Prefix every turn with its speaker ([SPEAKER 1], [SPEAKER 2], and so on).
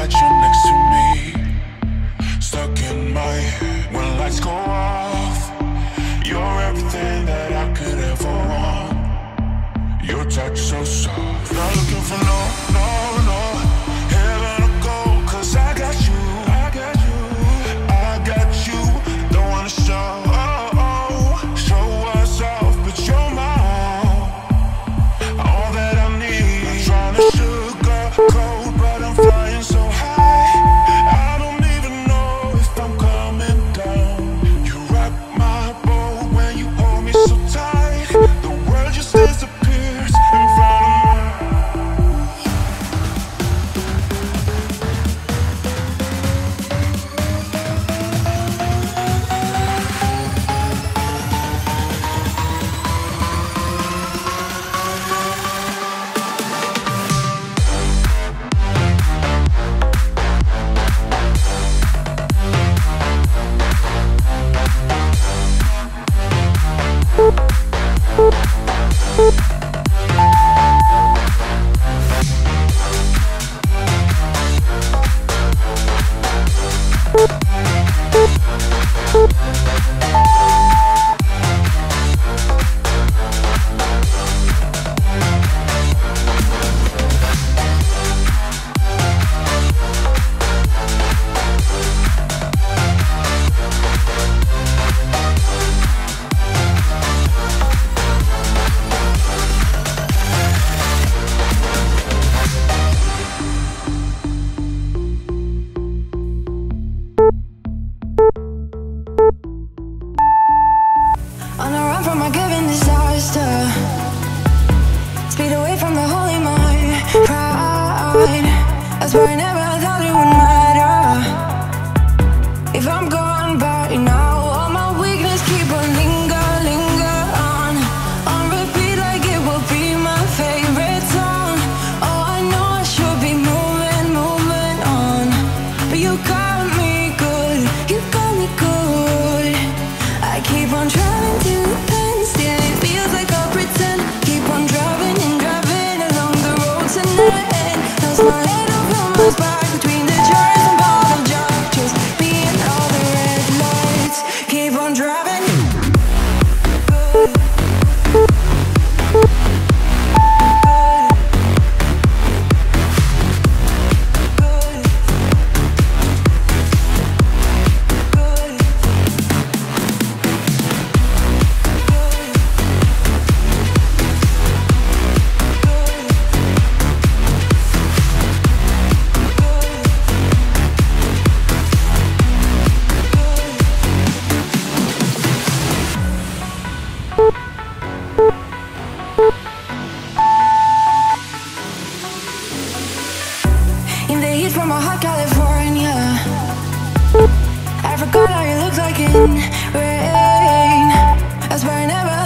[SPEAKER 1] that you're next to me. Stuck in my head when lights go off. You're everything that I could ever want. Your touch so soft. Not looking for no.
[SPEAKER 2] Why I never thought it would matter. If I'm gone by now, all my weakness keep on linger, linger on. On repeat like it will be my favorite song. Oh, I know I should be moving, moving on. But you got me hot California. I forgot how you looked like in rain. That's why I never